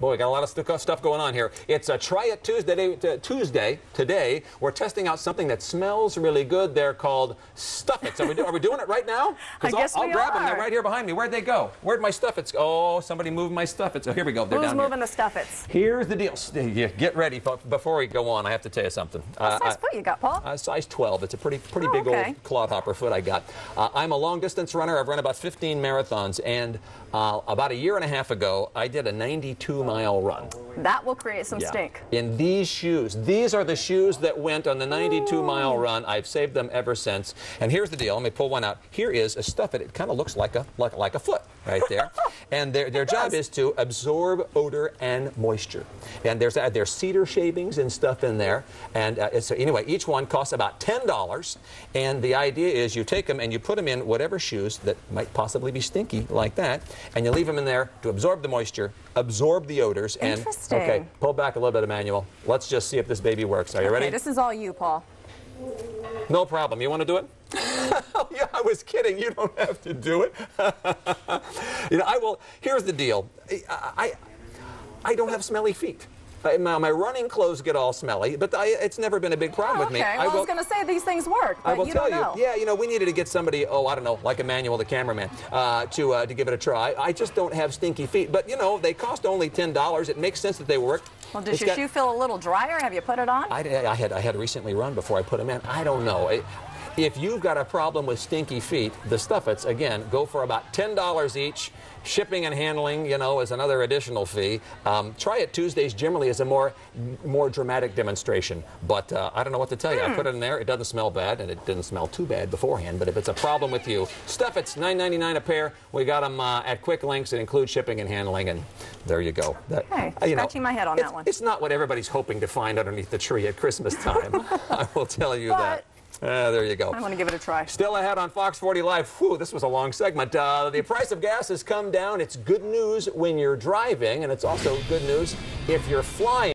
Boy, we got a lot of stuff going on here. It's a Try It Tuesday. Tuesday today. We're testing out something that smells really good. They're called Stuffitts. Are we, do- are we doing it right now? I guess I'll, I'll we grab them. They're right here behind me. Where'd they go? Where'd my Stuffitts? Oh, somebody moved my Stuffitts. Oh, here we go. They're Who's down here. moving the Stuffitts? Here's the deal. Get ready. Before we go on, I have to tell you something. Uh, What size I- foot you got, Paul? uh, size 12. It's a pretty pretty Oh, big okay. old clodhopper foot I got. Uh, I'm a long distance runner. I've run about 15 marathons, and uh, about a year and a half ago, I did a 92 mile run. that will create some Yeah. stink. In these shoes. These are the shoes that went on the 92 mile run. I've saved them ever since. And here's the deal. Let me pull one out. Here is a stuff it. It kind of looks like a like, like a foot right there. and their, their job is to absorb odor and moisture. And there's uh, there's cedar shavings and stuff in there. And uh, so anyway, each one costs about $10. And the idea is you take them and you put them in whatever shoes that might possibly be stinky like that, and you leave them in there to absorb the moisture, absorb the odors, and Interesting. okay, pull back a little bit, Emmanuel. Let's just see if this baby works. Are you ready? This is all you, Paul. No problem. You want to do it? I was kidding. You don't have to do it. you know, I will. Here's the deal. I, I, I don't have smelly feet. I, my, my running clothes get all smelly, but I, it's never been a big problem Oh, with me. okay, well, I, will, was going to say these things work, I will you tell you. know. Yeah, you know, we needed to get somebody. Oh, I don't know, like Emmanuel, the cameraman, uh, to uh, to give it a try. I just don't have stinky feet, but you know, they cost only ten dollars. It makes sense that they work. Well, does It's your got- shoe feel a little drier? Have you put it on? I, I had I had recently run before I put them in. I don't know. If you've got a problem with stinky feet, the Stuffitts again go for about ten dollars each. Shipping and handling, you know, is another additional fee. Um, try it Tuesdays generally is a more more dramatic demonstration, but uh, I don't know what to tell you. I put it in there. It doesn't smell bad, and it didn't smell too bad beforehand. But if it's a problem with you, Stuffitts $9.99 a pair. We got them uh, at Quick Links. It includes shipping and handling, and there you go. That, Okay, uh, you know, scratching my head on that one. It's not what everybody's hoping to find underneath the tree at Christmas time. I will tell you that. Uh, there you go. I want to give it a try. Still ahead on Fox 40 Live. Whew, this was a long segment. Uh, the price of gas has come down. It's good news when you're driving, and it's also good news if you're flying.